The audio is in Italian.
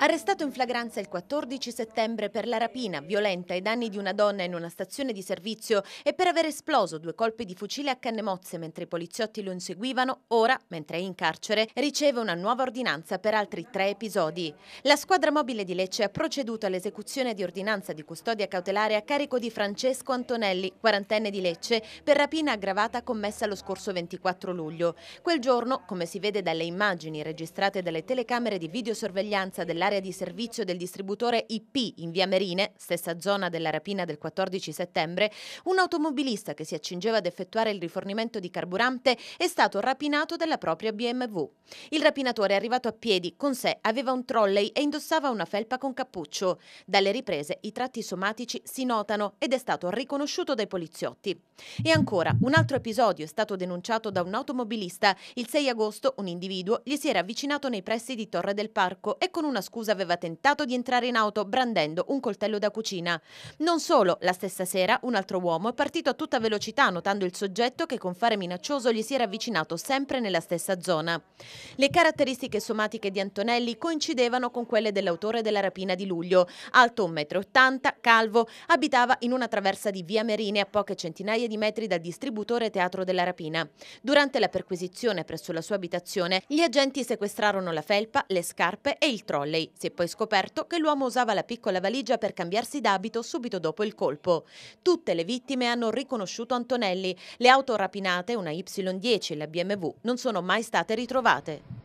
Arrestato in flagranza il 14 settembre per la rapina violenta ai danni di una donna in una stazione di servizio e per aver esploso due colpi di fucile a canne mozze mentre i poliziotti lo inseguivano, ora, mentre è in carcere, riceve una nuova ordinanza per altri tre episodi. La squadra mobile di Lecce ha proceduto all'esecuzione di ordinanza di custodia cautelare a carico di Francesco Antonelli, quarantenne di Lecce, per rapina aggravata commessa lo scorso 24 luglio. Quel giorno, come si vede dalle immagini registrate dalle telecamere di videosorveglianza dell'area area di servizio del distributore IP in via Merine, stessa zona della rapina del 14 settembre, un automobilista che si accingeva ad effettuare il rifornimento di carburante è stato rapinato dalla propria BMW. Il rapinatore è arrivato a piedi, con sé aveva un trolley e indossava una felpa con cappuccio. Dalle riprese i tratti somatici si notano ed è stato riconosciuto dai poliziotti. E ancora, un altro episodio è stato denunciato da un automobilista. Il 6 agosto un individuo gli si era avvicinato nei pressi di Torre del Parco e con una scusa scusa aveva tentato di entrare in auto brandendo un coltello da cucina. Non solo, la stessa sera un altro uomo è partito a tutta velocità notando il soggetto che con fare minaccioso gli si era avvicinato sempre nella stessa zona. Le caratteristiche somatiche di Antonelli coincidevano con quelle dell'autore della rapina di luglio. Alto 1,80 m, calvo, abitava in una traversa di via Merine a poche centinaia di metri dal distributore teatro della rapina. Durante la perquisizione presso la sua abitazione, gli agenti sequestrarono la felpa, le scarpe e il trolley. Si è poi scoperto che l'uomo usava la piccola valigia per cambiarsi d'abito subito dopo il colpo. Tutte le vittime hanno riconosciuto Antonelli. Le auto rapinate, una Y10 e la BMW, non sono mai state ritrovate.